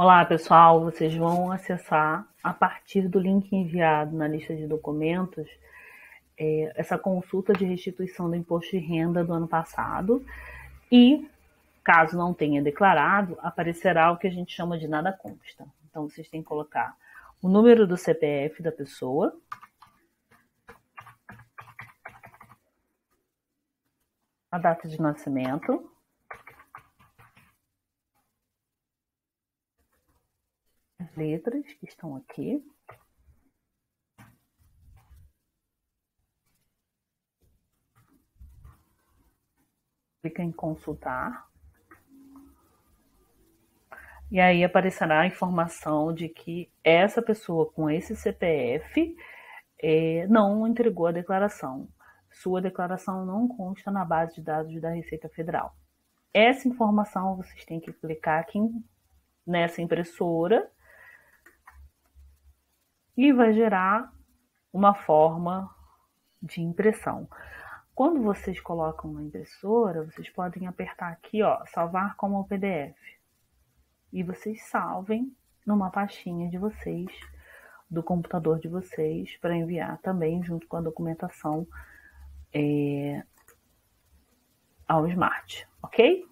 Olá, pessoal. Vocês vão acessar a partir do link enviado na lista de documentos é, essa consulta de restituição do imposto de renda do ano passado e, caso não tenha declarado, aparecerá o que a gente chama de nada consta. Então, vocês têm que colocar o número do CPF da pessoa, a data de nascimento, as letras que estão aqui. Clica em consultar. E aí aparecerá a informação de que essa pessoa com esse CPF é, não entregou a declaração. Sua declaração não consta na base de dados da Receita Federal. Essa informação vocês têm que clicar aqui nessa impressora e vai gerar uma forma de impressão. Quando vocês colocam na impressora, vocês podem apertar aqui, ó, salvar como PDF. E vocês salvem numa pastinha de vocês, do computador de vocês, para enviar também junto com a documentação é, ao Smart, ok?